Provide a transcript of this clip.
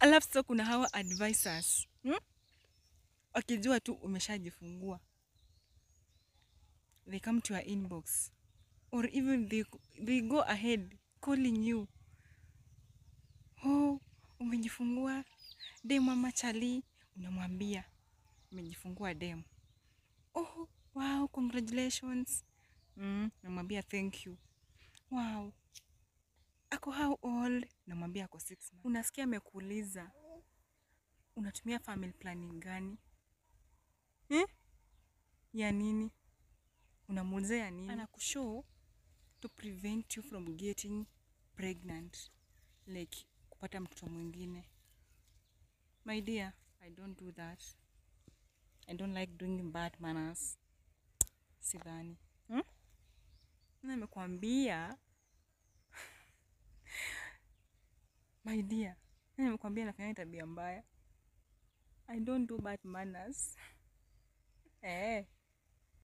Alafu sasa kuna hawa advisors hmm? Wakijua tu umeshajifungua they come to your inbox or even they, they go ahead calling you oh, umejifungua dem mama chali, unamwambia umejifungua dem. Oh, wow, congratulations. Mm, namwambia thank you. Wow. Ako how old? Ako six months. Unasikia amekuuliza unatumia family planning gani eh? ya nini? Unamuuliza ya nini? Anakushow to prevent you from getting pregnant, like kupata mtoto mwingine. My dear, I don't do that. I don't like doing bad manners. Sidhani. Hmm? Na nimekwambia my dear, nimekwambia nafanya tabia mbaya. I don't do bad manners.